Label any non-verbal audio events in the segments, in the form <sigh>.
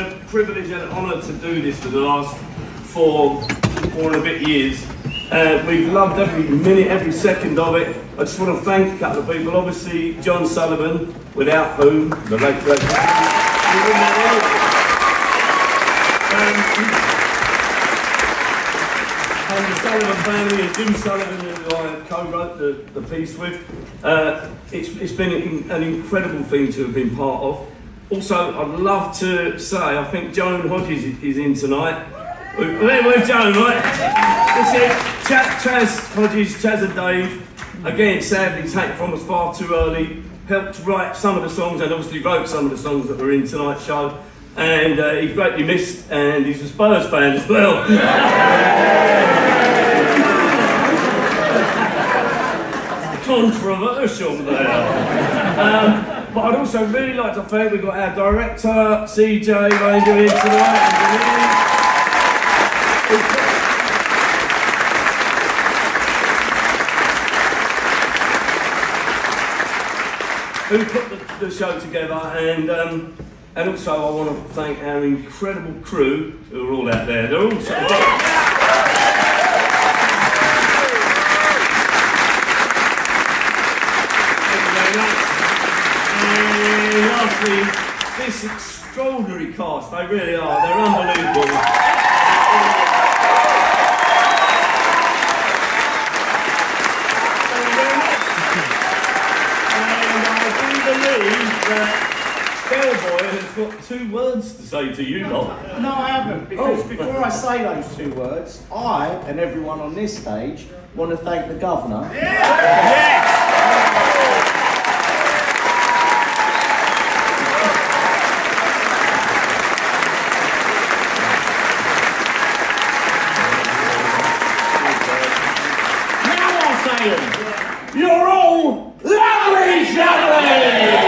a privilege and an honour to do this for the last four, four and a bit years. Uh, we've loved every minute, every second of it. I just want to thank a couple of people. Obviously, John Sullivan, without whom the late great. Um, and the Sullivan family and Jim Sullivan, who I co-wrote the, the piece with. Uh, it's, it's been an incredible thing to have been part of. Also, I'd love to say, I think Joan Hodges is in tonight. Where, where's Joan, right? That's it. Ch- Chas Hodges, Chas and Dave. Again, sadly taken from us far too early. Helped write some of the songs and obviously wrote some of the songs that were in tonight's show. And uh, he's greatly missed, and he's a Spurs fan as well. <laughs> Controversial there. Um, but I'd also really like to thank we've got our director, CJ tonight. Who put the, the show together and um, and also I want to thank our incredible crew who are all out there. They're all so lastly, this extraordinary cast. They really are. They're unbelievable. And uh, I do believe that Del Boy has got two words to say to you lot. No, I haven't. Because oh. before I say those two words, I and everyone on this stage want to thank the governor. Now I'll them. You're lovely, jubbly!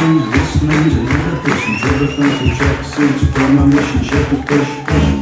Listeners and other persons, other fancy tracksuits from my mission, shepherd fish,